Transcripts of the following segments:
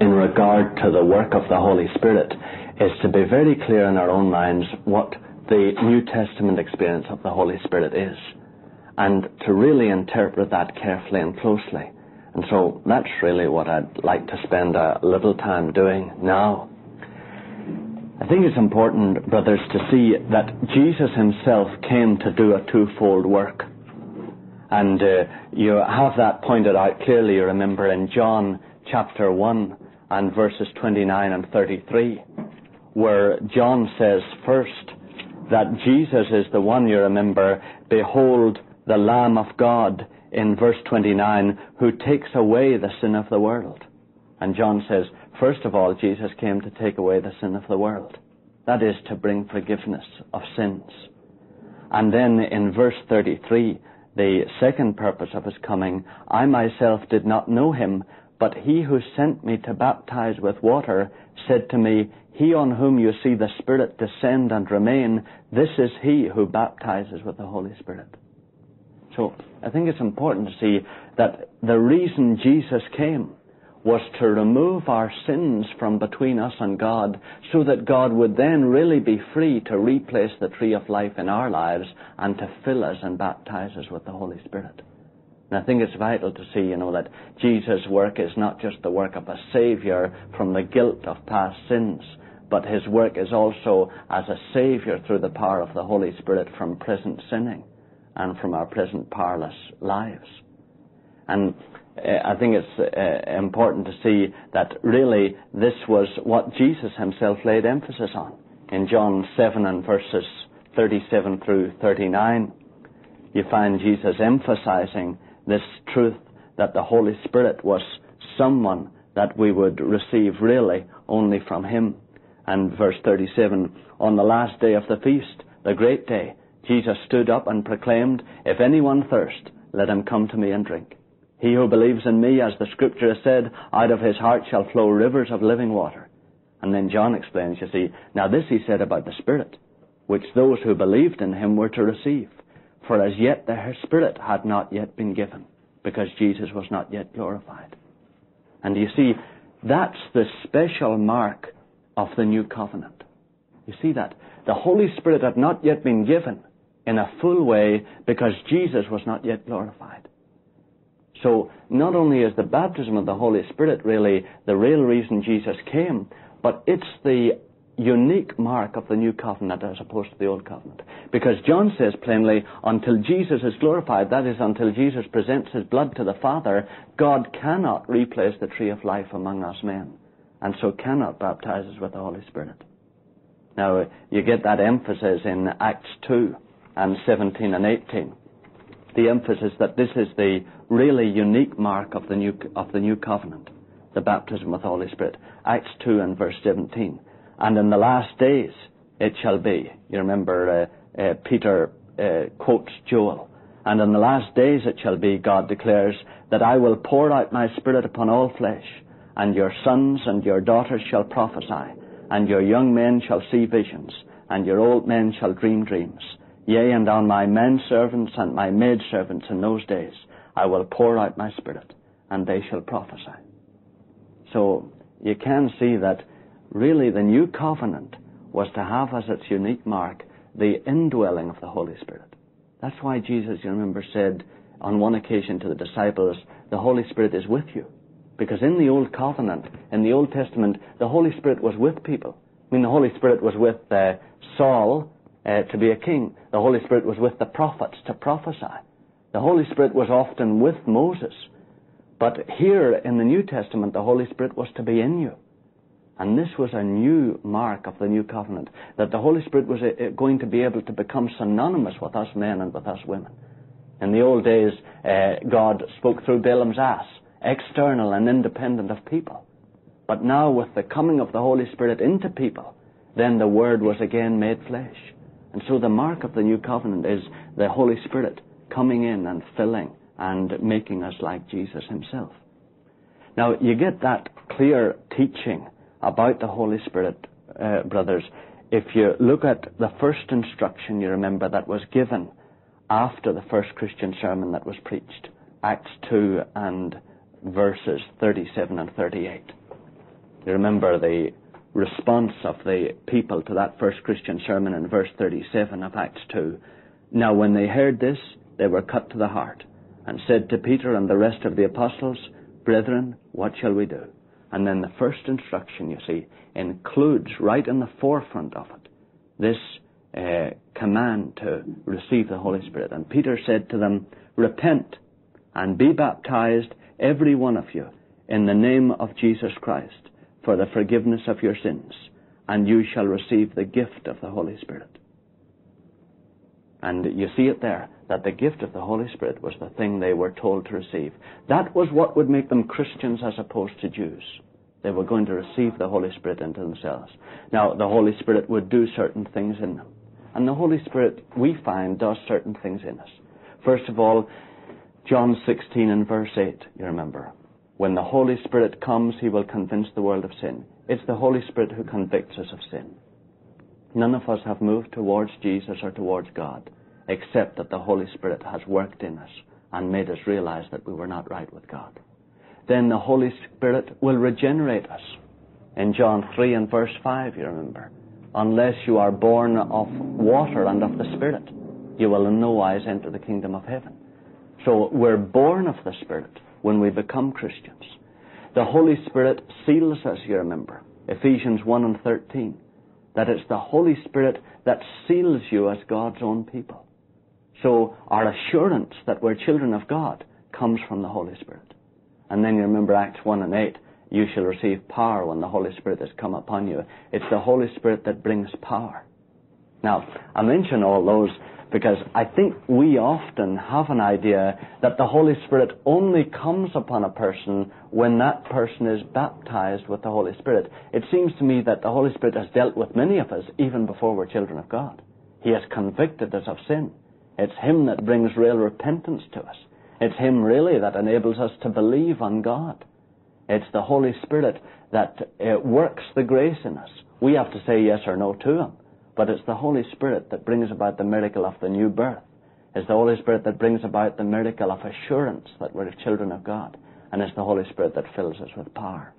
in regard to the work of the Holy Spirit is to be very clear in our own minds what the New Testament experience of the Holy Spirit is, and to really interpret that carefully and closely. And so that's really what I'd like to spend a little time doing now. I think it's important, brothers, to see that Jesus himself came to do a twofold work. And uh, you have that pointed out clearly, you remember, in John chapter 1 and verses 29 and 33, where John says first that Jesus is the one, you remember, behold the Lamb of God in verse 29 who takes away the sin of the world. And John says, first of all, Jesus came to take away the sin of the world. That is to bring forgiveness of sins. And then in verse 33, the second purpose of his coming, I myself did not know him, but he who sent me to baptize with water said to me, He on whom you see the Spirit descend and remain, this is he who baptizes with the Holy Spirit. So I think it's important to see that the reason Jesus came was to remove our sins from between us and God so that God would then really be free to replace the tree of life in our lives and to fill us and baptize us with the Holy Spirit. And I think it's vital to see, you know, that Jesus' work is not just the work of a Savior from the guilt of past sins, but His work is also as a Savior through the power of the Holy Spirit from present sinning and from our present powerless lives. And uh, I think it's uh, important to see that really this was what Jesus himself laid emphasis on. In John 7 and verses 37 through 39, you find Jesus emphasizing this truth that the Holy Spirit was someone that we would receive really only from Him. And verse 37, on the last day of the feast, the great day, Jesus stood up and proclaimed, If anyone thirst, let him come to me and drink. He who believes in me, as the scripture has said, out of his heart shall flow rivers of living water. And then John explains, you see, now this he said about the Spirit, which those who believed in him were to receive. For as yet the Spirit had not yet been given, because Jesus was not yet glorified. And you see, that's the special mark of the new covenant. You see that? The Holy Spirit had not yet been given in a full way because Jesus was not yet glorified. So not only is the baptism of the Holy Spirit really the real reason Jesus came, but it's the unique mark of the new covenant as opposed to the old covenant. Because John says plainly, until Jesus is glorified, that is, until Jesus presents his blood to the Father, God cannot replace the tree of life among us men, and so cannot baptize us with the Holy Spirit. Now, you get that emphasis in Acts 2 and 17 and 18. The emphasis that this is the really unique mark of the new, of the new covenant, the baptism with the Holy Spirit. Acts 2 and verse 17. And in the last days it shall be. You remember uh, uh, Peter uh, quotes Joel. And in the last days it shall be, God declares, that I will pour out my Spirit upon all flesh, and your sons and your daughters shall prophesy, and your young men shall see visions, and your old men shall dream dreams. Yea, and on my men servants and my maid servants in those days I will pour out my Spirit, and they shall prophesy. So you can see that really the new covenant was to have as its unique mark the indwelling of the Holy Spirit. That's why Jesus, you remember, said on one occasion to the disciples, The Holy Spirit is with you. Because in the Old Covenant, in the Old Testament, the Holy Spirit was with people. I mean, the Holy Spirit was with uh, Saul uh, to be a king. The Holy Spirit was with the prophets to prophesy. The Holy Spirit was often with Moses. But here in the New Testament, the Holy Spirit was to be in you. And this was a new mark of the new covenant, that the Holy Spirit was uh, going to be able to become synonymous with us men and with us women. In the old days, uh, God spoke through Balaam's ass, external and independent of people. But now, with the coming of the Holy Spirit into people, then the Word was again made flesh. And so the mark of the new covenant is the Holy Spirit coming in and filling and making us like Jesus himself. Now, you get that clear teaching about the Holy Spirit, uh, brothers, if you look at the first instruction, you remember, that was given after the first Christian sermon that was preached, Acts 2 and verses 37 and 38. You remember the response of the people to that first Christian sermon in verse 37 of Acts 2. Now, when they heard this, they were cut to the heart and said to Peter and the rest of the apostles, Brethren, what shall we do? And then the first instruction, you see, includes right in the forefront of it this uh, command to receive the Holy Spirit. And Peter said to them, Repent and be baptized, every one of you, in the name of Jesus Christ, for the forgiveness of your sins, and you shall receive the gift of the Holy Spirit. And you see it there, that the gift of the Holy Spirit was the thing they were told to receive. That was what would make them Christians as opposed to Jews. They were going to receive the Holy Spirit into themselves. Now, the Holy Spirit would do certain things in them. And the Holy Spirit, we find, does certain things in us. First of all, John 16 and verse 8, you remember. When the Holy Spirit comes, he will convince the world of sin. It's the Holy Spirit who convicts us of sin. None of us have moved towards Jesus or towards God, except that the Holy Spirit has worked in us and made us realize that we were not right with God. Then the Holy Spirit will regenerate us. In John 3 and verse 5, you remember, unless you are born of water and of the Spirit, you will in no wise enter the kingdom of heaven. So we're born of the Spirit when we become Christians. The Holy Spirit seals us, you remember. Ephesians 1 and 13 that it's the Holy Spirit that seals you as God's own people. So our assurance that we're children of God comes from the Holy Spirit. And then you remember Acts 1 and 8, you shall receive power when the Holy Spirit has come upon you. It's the Holy Spirit that brings power. Now, I mention all those because I think we often have an idea that the Holy Spirit only comes upon a person when that person is baptized with the Holy Spirit. It seems to me that the Holy Spirit has dealt with many of us even before we're children of God. He has convicted us of sin. It's Him that brings real repentance to us. It's Him really that enables us to believe on God. It's the Holy Spirit that uh, works the grace in us. We have to say yes or no to Him. But it's the Holy Spirit that brings about the miracle of the new birth. It's the Holy Spirit that brings about the miracle of assurance that we're children of God. And it's the Holy Spirit that fills us with power.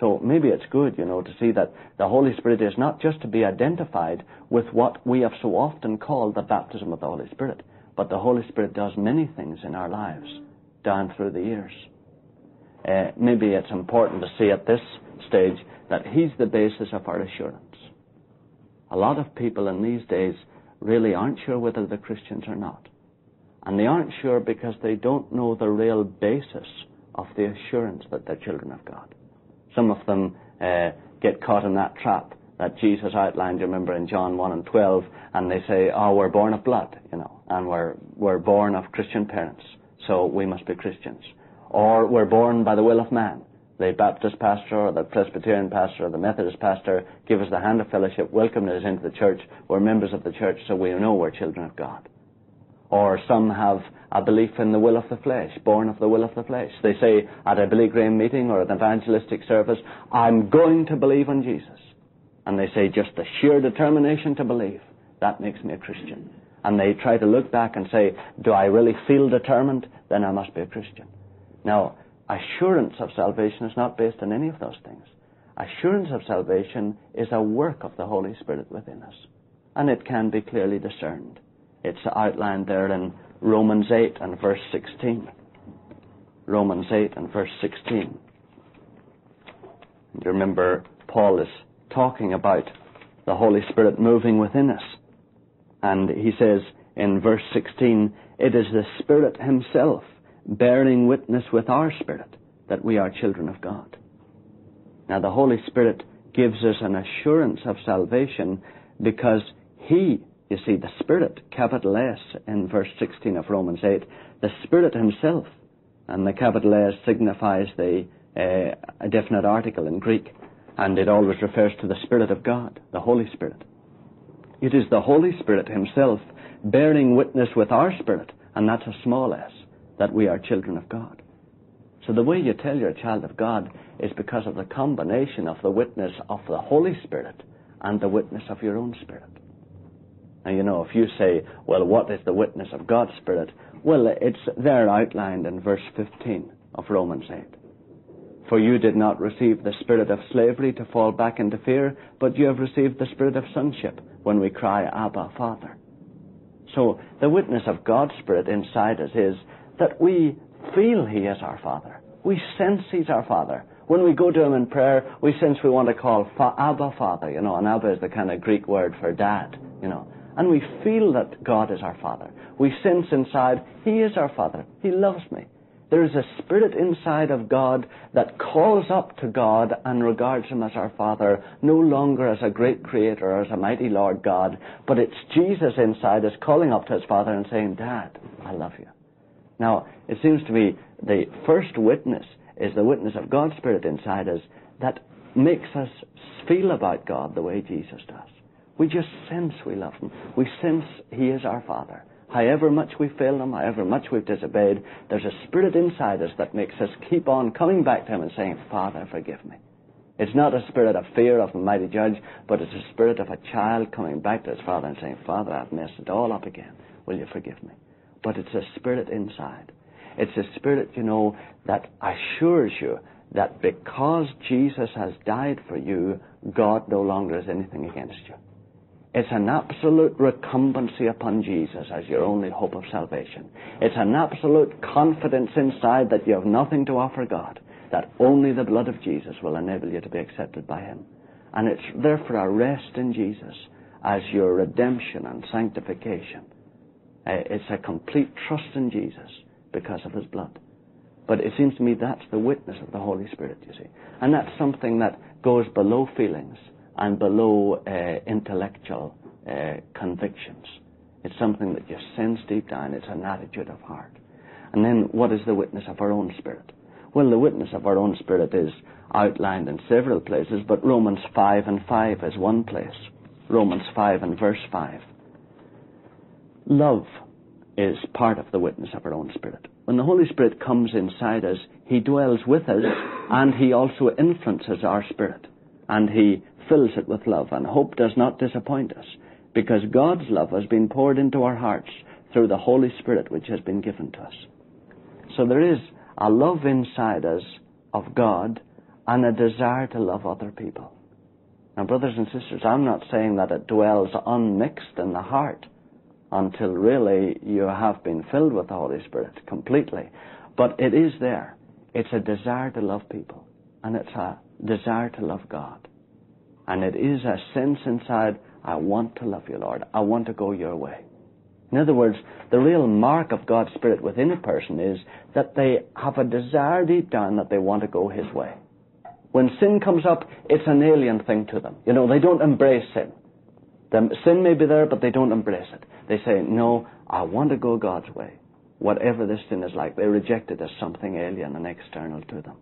So maybe it's good, you know, to see that the Holy Spirit is not just to be identified with what we have so often called the baptism of the Holy Spirit, but the Holy Spirit does many things in our lives down through the years. Uh, maybe it's important to see at this stage that He's the basis of our assurance. A lot of people in these days really aren't sure whether they're Christians or not. And they aren't sure because they don't know the real basis of the assurance that they're children of God. Some of them uh, get caught in that trap that Jesus outlined, you remember, in John 1 and 12, and they say, oh, we're born of blood, you know, and we're, we're born of Christian parents, so we must be Christians. Or we're born by the will of man, the Baptist pastor or the Presbyterian pastor or the Methodist pastor give us the hand of fellowship, welcome us into the church. We're members of the church, so we know we're children of God. Or some have a belief in the will of the flesh, born of the will of the flesh. They say at a Billy Graham meeting or an evangelistic service, I'm going to believe on Jesus. And they say just the sheer determination to believe, that makes me a Christian. And they try to look back and say, do I really feel determined? Then I must be a Christian. Now, Assurance of salvation is not based on any of those things. Assurance of salvation is a work of the Holy Spirit within us, and it can be clearly discerned. It's outlined there in Romans 8 and verse 16. Romans 8 and verse 16. You remember, Paul is talking about the Holy Spirit moving within us. And he says in verse 16, It is the Spirit Himself bearing witness with our spirit that we are children of God. Now, the Holy Spirit gives us an assurance of salvation because He, you see, the Spirit, capital S in verse 16 of Romans 8, the Spirit Himself, and the capital S signifies the uh, a definite article in Greek, and it always refers to the Spirit of God, the Holy Spirit. It is the Holy Spirit Himself bearing witness with our spirit, and that's a small s that we are children of God. So the way you tell you're a child of God is because of the combination of the witness of the Holy Spirit and the witness of your own spirit. Now, you know, if you say, well, what is the witness of God's Spirit? Well, it's there outlined in verse 15 of Romans 8. For you did not receive the spirit of slavery to fall back into fear, but you have received the spirit of sonship when we cry, Abba, Father. So the witness of God's Spirit inside us is that we feel He is our Father. We sense He's our Father. When we go to Him in prayer, we sense we want to call Fa- Abba Father, you know, and Abba is the kind of Greek word for dad, you know. And we feel that God is our Father. We sense inside, He is our Father. He loves me. There is a spirit inside of God that calls up to God and regards Him as our Father, no longer as a great Creator or as a mighty Lord God, but it's Jesus inside us calling up to His Father and saying, Dad, I love you. Now, it seems to me the first witness is the witness of God's Spirit inside us that makes us feel about God the way Jesus does. We just sense we love Him. We sense He is our Father. However much we fail Him, however much we've disobeyed, there's a spirit inside us that makes us keep on coming back to Him and saying, Father, forgive me. It's not a spirit of fear of the mighty judge, but it's a spirit of a child coming back to his father and saying, Father, I've messed it all up again. Will you forgive me? But it's a spirit inside. It's a spirit, you know, that assures you that because Jesus has died for you, God no longer has anything against you. It's an absolute recumbency upon Jesus as your only hope of salvation. It's an absolute confidence inside that you have nothing to offer God, that only the blood of Jesus will enable you to be accepted by Him. And it's therefore a rest in Jesus as your redemption and sanctification. Uh, it's a complete trust in Jesus because of His blood. But it seems to me that's the witness of the Holy Spirit, you see. And that's something that goes below feelings and below uh, intellectual uh, convictions. It's something that you sense deep down. It's an attitude of heart. And then what is the witness of our own spirit? Well, the witness of our own spirit is outlined in several places, but Romans 5 and 5 is one place. Romans 5 and verse 5. Love is part of the witness of our own spirit. When the Holy Spirit comes inside us, He dwells with us and He also influences our spirit. And He fills it with love, and hope does not disappoint us, because God's love has been poured into our hearts through the Holy Spirit which has been given to us. So there is a love inside us of God and a desire to love other people. Now, brothers and sisters, I'm not saying that it dwells unmixed in the heart until really you have been filled with the Holy Spirit completely. But it is there. It's a desire to love people, and it's a desire to love God. And it is a sense inside, I want to love you, Lord. I want to go your way. In other words, the real mark of God's Spirit within a person is that they have a desire deep down that they want to go His way. When sin comes up, it's an alien thing to them. You know, they don't embrace sin. The sin may be there, but they don't embrace it. They say, no, I want to go God's way. Whatever this sin is like, they reject it as something alien and external to them.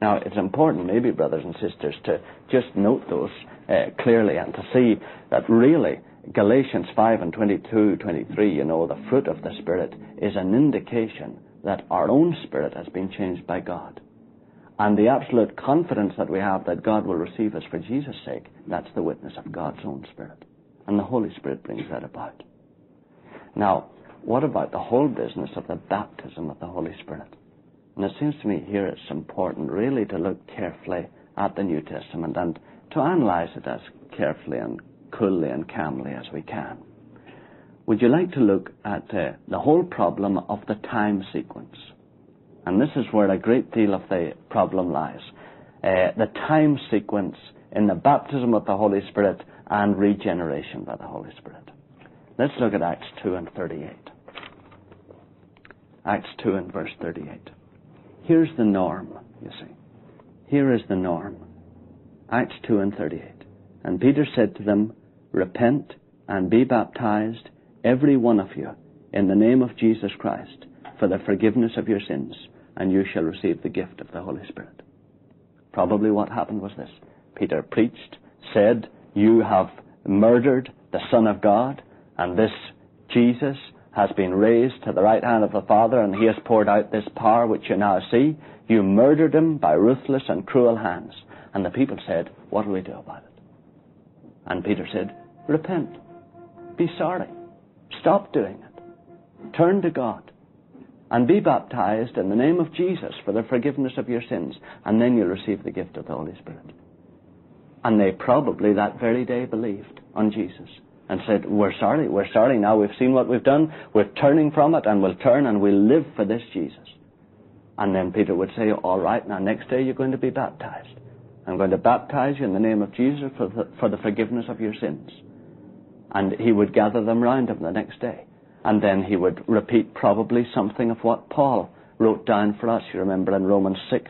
Now, it's important, maybe, brothers and sisters, to just note those uh, clearly and to see that really Galatians 5 and 22, 23, you know, the fruit of the Spirit is an indication that our own spirit has been changed by God. And the absolute confidence that we have that God will receive us for Jesus' sake, that's the witness of God's own Spirit. And the Holy Spirit brings that about. Now, what about the whole business of the baptism of the Holy Spirit? And it seems to me here it's important really to look carefully at the New Testament and to analyze it as carefully and coolly and calmly as we can. Would you like to look at uh, the whole problem of the time sequence? And this is where a great deal of the problem lies. Uh, the time sequence in the baptism of the Holy Spirit and regeneration by the Holy Spirit. Let's look at Acts 2 and 38. Acts 2 and verse 38. Here's the norm, you see. Here is the norm. Acts 2 and 38. And Peter said to them, Repent and be baptized, every one of you, in the name of Jesus Christ, for the forgiveness of your sins, and you shall receive the gift of the Holy Spirit. Probably what happened was this. Peter preached, said, You have murdered the Son of God, and this Jesus has been raised to the right hand of the Father, and he has poured out this power which you now see. You murdered him by ruthless and cruel hands. And the people said, What do we do about it? And Peter said, Repent. Be sorry. Stop doing it. Turn to God. and be baptized in the name of Jesus for the forgiveness of your sins, and then you'll receive the gift of the Holy Spirit. And they probably that very day believed on Jesus and said, We're sorry, we're sorry now, we've seen what we've done, we're turning from it, and we'll turn and we'll live for this Jesus. And then Peter would say, All right, now next day you're going to be baptized. I'm going to baptize you in the name of Jesus for the, for the forgiveness of your sins. And he would gather them round him the next day. And then he would repeat probably something of what Paul wrote down for us. You remember in Romans 6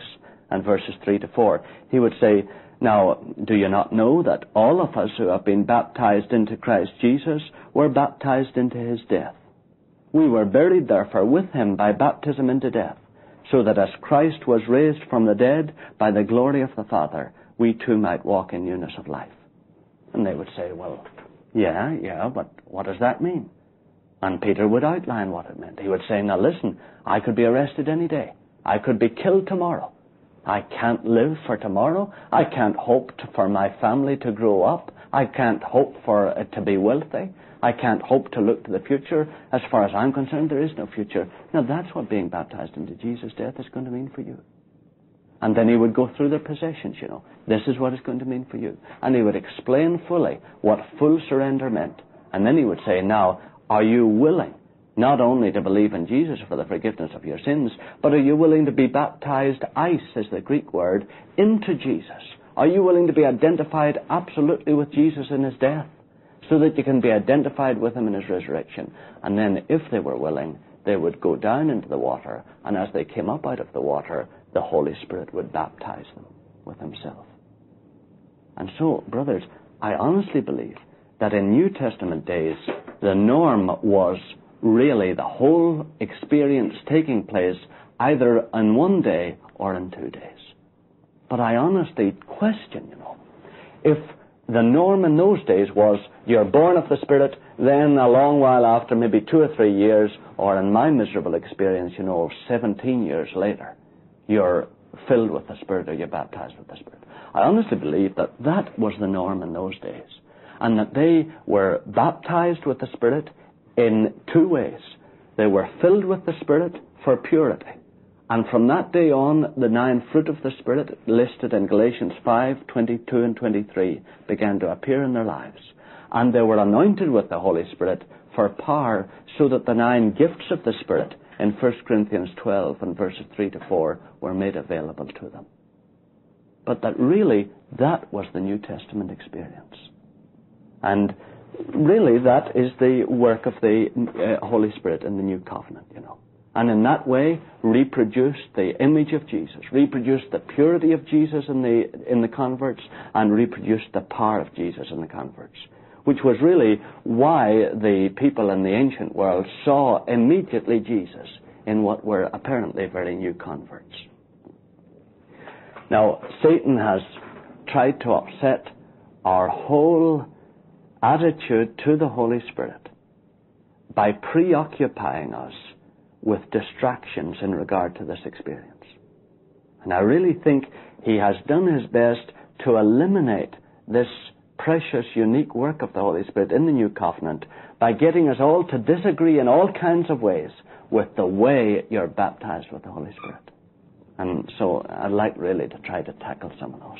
and verses 3 to 4. He would say, Now, do you not know that all of us who have been baptized into Christ Jesus were baptized into his death? We were buried therefore with him by baptism into death, so that as Christ was raised from the dead by the glory of the Father, we too might walk in newness of life. And they would say, Well, yeah, yeah, but what does that mean? And Peter would outline what it meant. He would say, Now listen, I could be arrested any day. I could be killed tomorrow. I can't live for tomorrow. I can't hope to, for my family to grow up. I can't hope for it to be wealthy. I can't hope to look to the future. As far as I'm concerned, there is no future. Now that's what being baptized into Jesus' death is going to mean for you. And then he would go through the possessions, you know. This is what it's going to mean for you. And he would explain fully what full surrender meant. And then he would say, now, are you willing not only to believe in Jesus for the forgiveness of your sins, but are you willing to be baptized, eis is the Greek word, into Jesus? Are you willing to be identified absolutely with Jesus in his death so that you can be identified with him in his resurrection? And then, if they were willing, they would go down into the water, and as they came up out of the water, the Holy Spirit would baptize them with himself. And so, brothers, I honestly believe that in New Testament days, the norm was really the whole experience taking place either in one day or in two days. But I honestly question, you know, if the norm in those days was you're born of the Spirit, then a long while after, maybe two or three years, or in my miserable experience, you know, 17 years later, you're filled with the Spirit or you're baptized with the Spirit. I honestly believe that that was the norm in those days and that they were baptized with the Spirit in two ways. They were filled with the Spirit for purity. And from that day on, the nine fruit of the Spirit listed in Galatians 5, 22 and 23 began to appear in their lives. And they were anointed with the Holy Spirit for power so that the nine gifts of the Spirit in 1 Corinthians 12 and verses 3 to 4 were made available to them. But that really, that was the New Testament experience. And really, that is the work of the uh, Holy Spirit in the New Covenant, you know. And in that way, reproduce the image of Jesus, reproduce the purity of Jesus in the, in the converts, and reproduce the power of Jesus in the converts. Which was really why the people in the ancient world saw immediately Jesus in what were apparently very new converts. Now, Satan has tried to upset our whole attitude to the Holy Spirit by preoccupying us with distractions in regard to this experience. And I really think he has done his best to eliminate this precious, unique work of the Holy Spirit in the New Covenant by getting us all to disagree in all kinds of ways with the way you're baptized with the Holy Spirit. And so I'd like really to try to tackle some of those.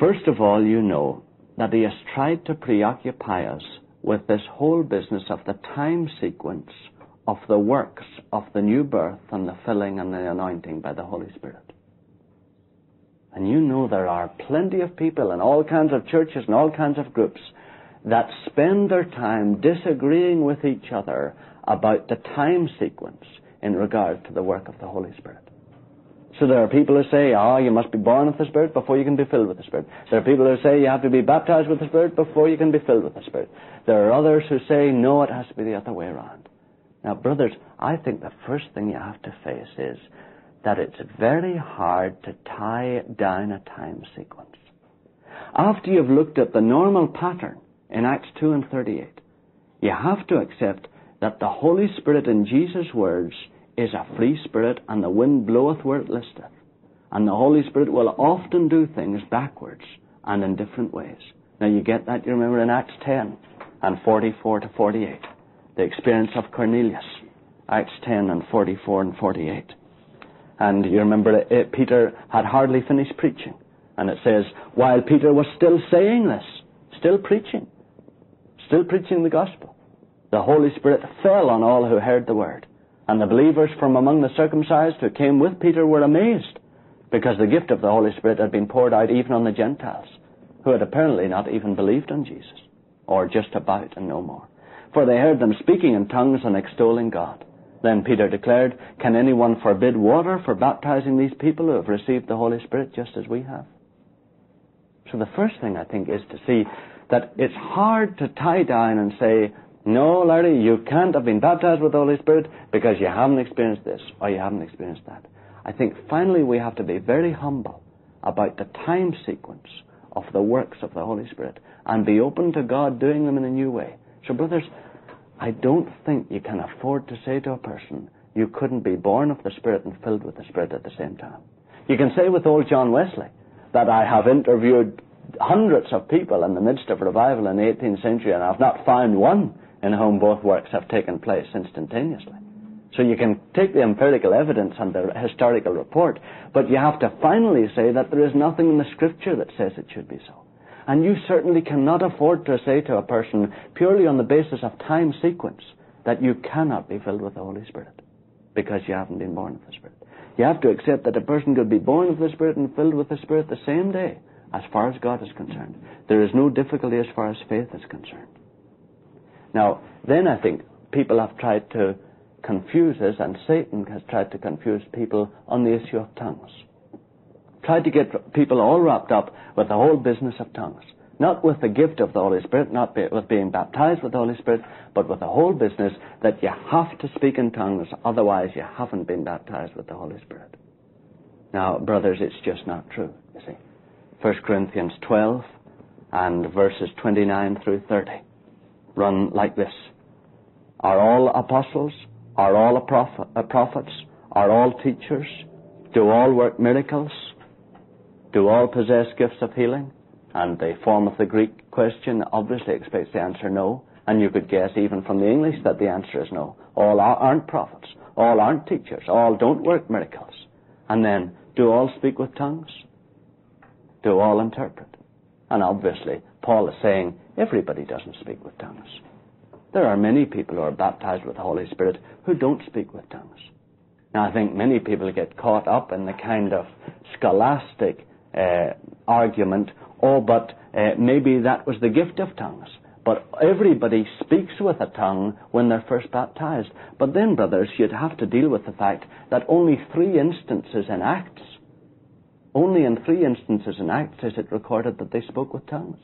First of all, you know that he has tried to preoccupy us with this whole business of the time sequence of the works of the new birth and the filling and the anointing by the Holy Spirit. And you know there are plenty of people in all kinds of churches and all kinds of groups that spend their time disagreeing with each other about the time sequence in regard to the work of the Holy Spirit. So there are people who say, oh, you must be born of the Spirit before you can be filled with the Spirit. There are people who say you have to be baptized with the Spirit before you can be filled with the Spirit. There are others who say, no, it has to be the other way around. Now, brothers, I think the first thing you have to face is that it's very hard to tie down a time sequence. After you've looked at the normal pattern in Acts 2 and 38, you have to accept that the Holy Spirit in Jesus' words is a free spirit, and the wind bloweth where it listeth. And the Holy Spirit will often do things backwards and in different ways. Now you get that, you remember in Acts 10 and 44 to 48, the experience of Cornelius Acts 10 and 44 and 48. And you remember it, Peter had hardly finished preaching. And it says, while Peter was still saying this, still preaching, still preaching the gospel, the Holy Spirit fell on all who heard the word. And the believers from among the circumcised who came with Peter were amazed because the gift of the Holy Spirit had been poured out even on the Gentiles who had apparently not even believed on Jesus or just about and no more. For they heard them speaking in tongues and extolling God. Then Peter declared, Can anyone forbid water for baptizing these people who have received the Holy Spirit just as we have? So the first thing I think is to see that it's hard to tie down and say, no, Larry, you can't have been baptized with the Holy Spirit because you haven't experienced this or you haven't experienced that. I think finally we have to be very humble about the time sequence of the works of the Holy Spirit and be open to God doing them in a new way. So, brothers, I don't think you can afford to say to a person, you couldn't be born of the Spirit and filled with the Spirit at the same time. You can say with old John Wesley that I have interviewed hundreds of people in the midst of revival in the 18th century and I've not found one in whom both works have taken place instantaneously. So you can take the empirical evidence and the historical report, but you have to finally say that there is nothing in the scripture that says it should be so. And you certainly cannot afford to say to a person, purely on the basis of time sequence, that you cannot be filled with the Holy Spirit because you haven't been born of the Spirit. You have to accept that a person could be born of the Spirit and filled with the Spirit the same day, as far as God is concerned. There is no difficulty as far as faith is concerned. Now, then I think people have tried to confuse us, and Satan has tried to confuse people on the issue of tongues. Tried to get people all wrapped up with the whole business of tongues. Not with the gift of the Holy Spirit, not be, with being baptized with the Holy Spirit, but with the whole business that you have to speak in tongues, otherwise you haven't been baptized with the Holy Spirit. Now, brothers, it's just not true, you see. 1 Corinthians 12 and verses 29 through 30 run like this. Are all apostles? Are all uh, prophets? Are all teachers? Do all work miracles? Do all possess gifts of healing? And the form of the Greek question obviously expects the answer no. And you could guess even from the English that the answer is no. All aren't prophets. All aren't teachers. All don't work miracles. And then, do all speak with tongues? Do all interpret? And obviously, Paul is saying everybody doesn't speak with tongues. There are many people who are baptized with the Holy Spirit who don't speak with tongues. Now, I think many people get caught up in the kind of scholastic uh, argument, oh, but uh, maybe that was the gift of tongues. But everybody speaks with a tongue when they're first baptized. But then, brothers, you'd have to deal with the fact that only three instances in Acts, only in three instances in Acts is it recorded that they spoke with tongues.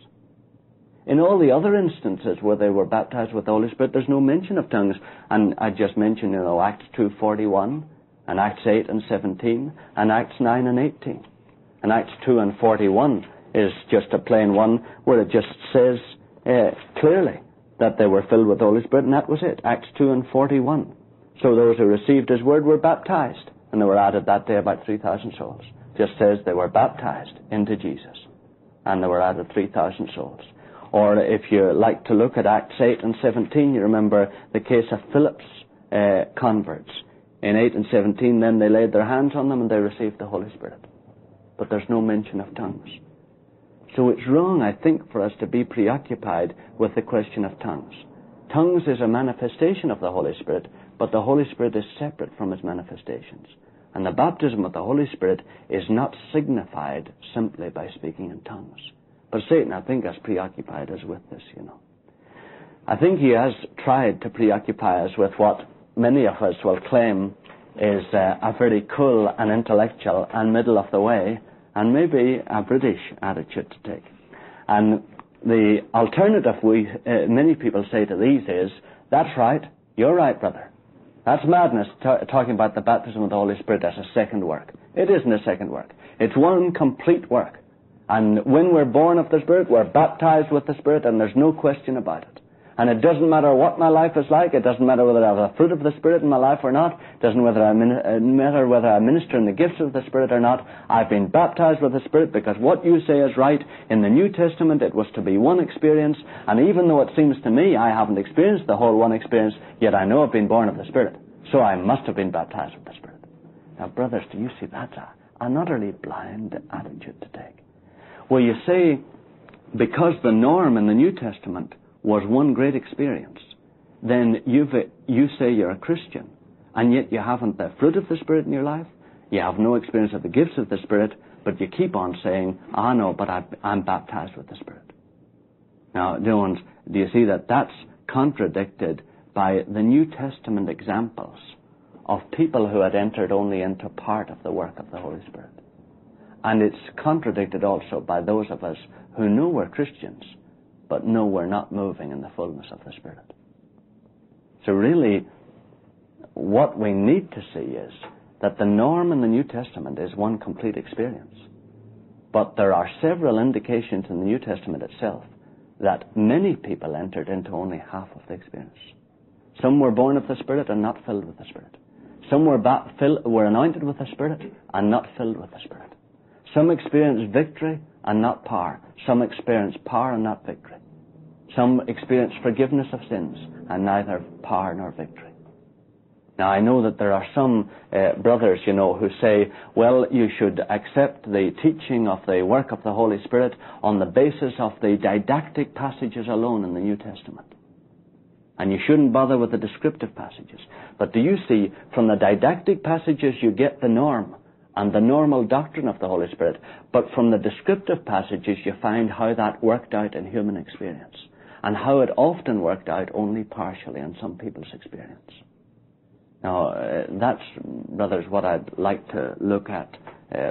In all the other instances where they were baptized with the Holy Spirit, there's no mention of tongues. And I just mentioned, you know, Acts 2.41, and Acts 8 and 17, and Acts 9 and 18. And Acts 2 and 41 is just a plain one where it just says uh, clearly that they were filled with the Holy Spirit, and that was it. Acts 2 and 41. So those who received His word were baptized, and there were added that day about 3,000 souls. Just says they were baptized into Jesus, and there were added 3,000 souls. Or if you like to look at Acts 8 and 17, you remember the case of Philip's uh, converts. In 8 and 17, then they laid their hands on them and they received the Holy Spirit. But there's no mention of tongues. So it's wrong, I think, for us to be preoccupied with the question of tongues. Tongues is a manifestation of the Holy Spirit, but the Holy Spirit is separate from its manifestations. And the baptism of the Holy Spirit is not signified simply by speaking in tongues. But Satan, I think, has preoccupied us with this, you know. I think he has tried to preoccupy us with what many of us will claim is uh, a very cool and intellectual and middle of the way, and maybe a British attitude to take. And the alternative we, uh, many people say to these is, that's right, you're right, brother. That's madness, talking about the baptism of the Holy Spirit as a second work. It isn't a second work. It's one complete work. And when we're born of the Spirit, we're baptized with the Spirit, and there's no question about it. And it doesn't matter what my life is like. It doesn't matter whether I have the fruit of the Spirit in my life or not. It doesn't whether I uh, matter whether I minister in the gifts of the Spirit or not. I've been baptized with the Spirit because what you say is right. In the New Testament, it was to be one experience. And even though it seems to me I haven't experienced the whole one experience, yet I know I've been born of the Spirit. So I must have been baptized with the Spirit. Now, brothers, do you see that's a, an utterly blind attitude to take? Well, you say, because the norm in the New Testament was one great experience, then you've, you say you're a Christian, and yet you haven't the fruit of the Spirit in your life, you have no experience of the gifts of the Spirit, but you keep on saying, ah, no, but I, I'm baptized with the Spirit. Now, dear ones, do you see that that's contradicted by the New Testament examples of people who had entered only into part of the work of the Holy Spirit? And it's contradicted also by those of us who know we're Christians, but know we're not moving in the fullness of the Spirit. So really, what we need to see is that the norm in the New Testament is one complete experience. But there are several indications in the New Testament itself that many people entered into only half of the experience. Some were born of the Spirit and not filled with the Spirit. Some were, fill- were anointed with the Spirit and not filled with the Spirit. Some experience victory and not power. Some experience power and not victory. Some experience forgiveness of sins and neither power nor victory. Now, I know that there are some uh, brothers, you know, who say, well, you should accept the teaching of the work of the Holy Spirit on the basis of the didactic passages alone in the New Testament. And you shouldn't bother with the descriptive passages. But do you see, from the didactic passages, you get the norm and the normal doctrine of the Holy Spirit. But from the descriptive passages, you find how that worked out in human experience and how it often worked out only partially in some people's experience. Now, uh, that's, brothers, what I'd like to look at uh,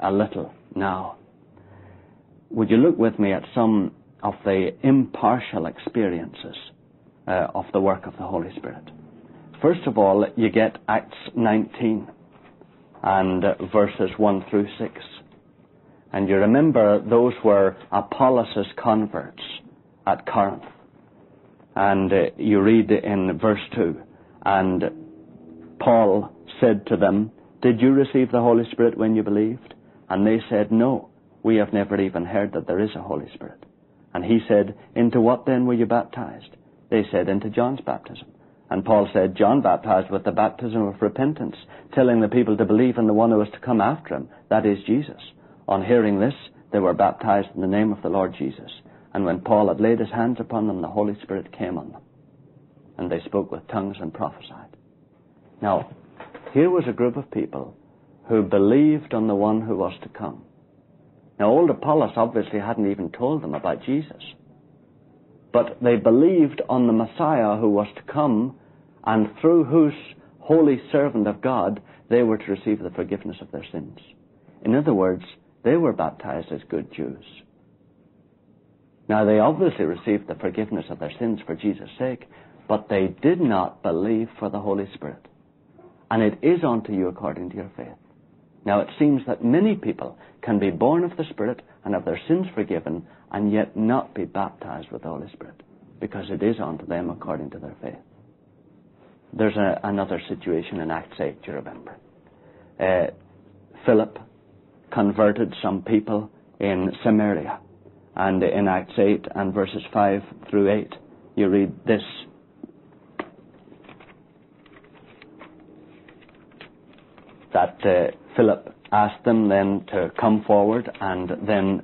a little now. Would you look with me at some of the impartial experiences uh, of the work of the Holy Spirit? First of all, you get Acts 19 and verses 1 through 6. And you remember those were Apollos' converts at Corinth. And uh, you read in verse 2, and Paul said to them, Did you receive the Holy Spirit when you believed? And they said, No, we have never even heard that there is a Holy Spirit. And he said, Into what then were you baptized? They said, Into John's baptism. And Paul said, John baptized with the baptism of repentance, telling the people to believe in the one who was to come after him, that is Jesus. On hearing this, they were baptized in the name of the Lord Jesus. And when Paul had laid his hands upon them, the Holy Spirit came on them. And they spoke with tongues and prophesied. Now, here was a group of people who believed on the one who was to come. Now, old Apollos obviously hadn't even told them about Jesus. But they believed on the Messiah who was to come, and through whose holy servant of God they were to receive the forgiveness of their sins. In other words, they were baptized as good Jews. Now, they obviously received the forgiveness of their sins for Jesus' sake, but they did not believe for the Holy Spirit and it is unto you according to your faith. Now it seems that many people can be born of the Spirit and have their sins forgiven and yet not be baptized with the Holy Spirit because it is unto them according to their faith. There's a, another situation in Acts 8, you remember. Uh, Philip converted some people in Samaria. And in Acts 8 and verses 5 through 8, you read this that uh, Philip asked them then to come forward and then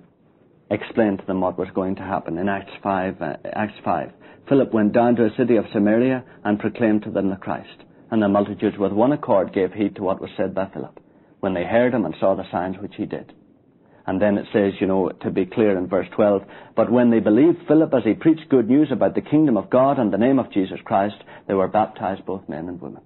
explain to them what was going to happen. In Acts 5, uh, Acts 5, Philip went down to a city of Samaria and proclaimed to them the Christ. And the multitudes with one accord gave heed to what was said by Philip, when they heard him and saw the signs which he did. And then it says, you know, to be clear in verse 12, but when they believed Philip as he preached good news about the kingdom of God and the name of Jesus Christ, they were baptized, both men and women.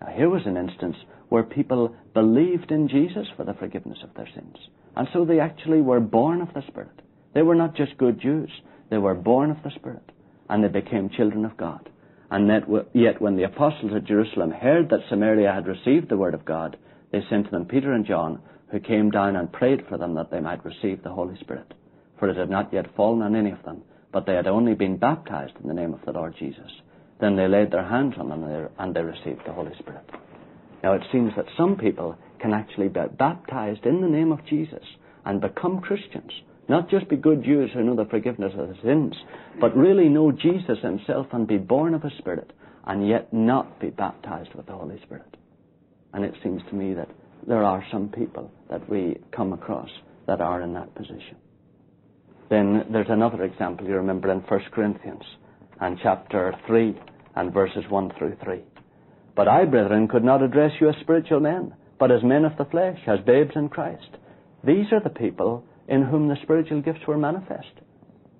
Now here was an instance where people believed in Jesus for the forgiveness of their sins. And so they actually were born of the Spirit. They were not just good Jews, they were born of the Spirit. And they became children of God. And yet, when the apostles at Jerusalem heard that Samaria had received the word of God, they sent to them Peter and John, who came down and prayed for them that they might receive the Holy Spirit. For it had not yet fallen on any of them, but they had only been baptized in the name of the Lord Jesus. Then they laid their hands on them and they received the Holy Spirit. Now it seems that some people can actually be baptized in the name of Jesus and become Christians. Not just be good Jews who know the forgiveness of sins, but really know Jesus himself and be born of a Spirit and yet not be baptized with the Holy Spirit. And it seems to me that there are some people that we come across that are in that position. Then there's another example you remember in 1 Corinthians and chapter 3 and verses 1 through 3. But I, brethren, could not address you as spiritual men, but as men of the flesh, as babes in Christ. These are the people in whom the spiritual gifts were manifest.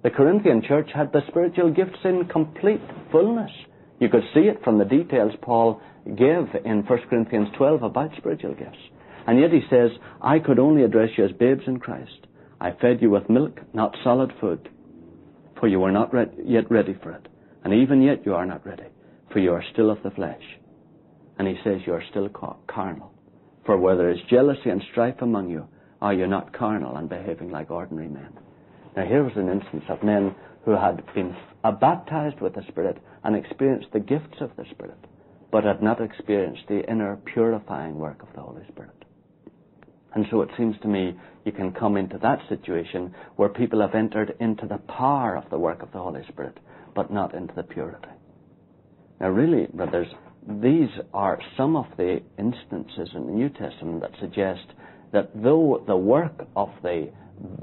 The Corinthian church had the spiritual gifts in complete fullness. You could see it from the details Paul gave in 1 Corinthians 12 about spiritual gifts. And yet he says, I could only address you as babes in Christ. I fed you with milk, not solid food, for you were not re- yet ready for it. And even yet you are not ready, for you are still of the flesh. And he says you are still carnal. For where there is jealousy and strife among you, Oh, are you not carnal and behaving like ordinary men? Now here was an instance of men who had been uh, baptized with the Spirit and experienced the gifts of the Spirit, but had not experienced the inner purifying work of the Holy Spirit. And so it seems to me you can come into that situation where people have entered into the power of the work of the Holy Spirit, but not into the purity. Now, really, brothers, these are some of the instances in the New Testament that suggest that though the work of the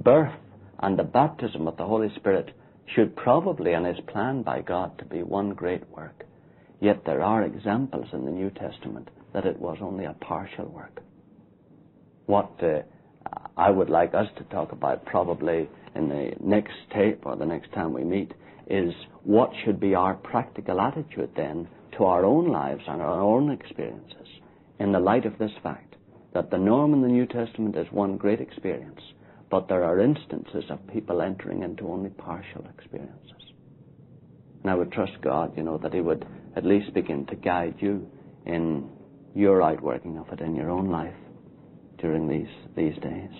birth and the baptism of the Holy Spirit should probably and is planned by God to be one great work, yet there are examples in the New Testament that it was only a partial work. What uh, I would like us to talk about probably in the next tape or the next time we meet is what should be our practical attitude then to our own lives and our own experiences in the light of this fact that the norm in the New Testament is one great experience, but there are instances of people entering into only partial experiences. And I would trust God, you know, that He would at least begin to guide you in your outworking of it in your own life during these, these days.